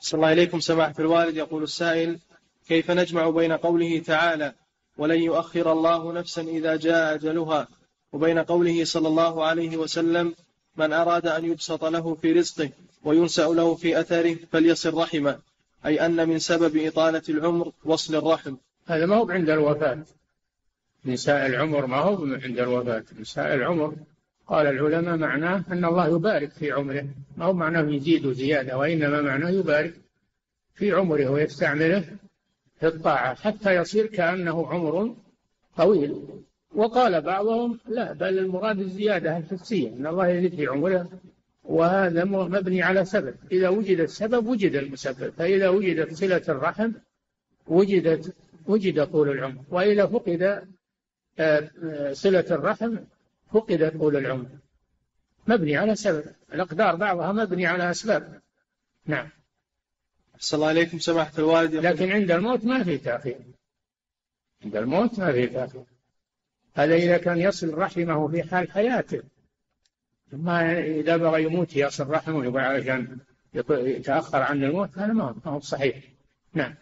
صلى الله إليكم سماحة الوالد يقول السائل كيف نجمع بين قوله تعالى ولن يؤخر الله نفسا إذا جاء أجلها وبين قوله صلى الله عليه وسلم من أراد أن يبسط له في رزقه وينسأ له في أثره فليصل رحمه أي أن من سبب إطالة العمر وصل الرحم. هذا ما هو عند الوفاة. نساء العمر ما هو عند الوفاة. نساء العمر قال العلماء معناه أن الله يبارك في عمره ما هو معناه يزيد زيادة وإنما معناه يبارك في عمره ويستعمله في الطاعة حتى يصير كأنه عمر طويل. وقال بعضهم لا بل المراد الزيادة الحسية أن الله يزيد في عمره وهذا مبني على سبب. إذا وجد السبب وجد المسبب فإذا وجدت صلة الرحم وجدت وجد طول العمر. وإذا فقد آه، آه، صلة الرحم فقد طول العمر. مبني على سبب. الأقدار بعضها مبني على أسباب. نعم. صلى الله عليكم سماحة الوالد. لكن عند الموت ما في تأخير. عند الموت ما في تأخير. هذا إذا كان يصل رحمه في حال حياته. ما إذا بغى يموت يصل رحمه يبغى علشان يتأخر عن الموت هذا ما هو صحيح. نعم.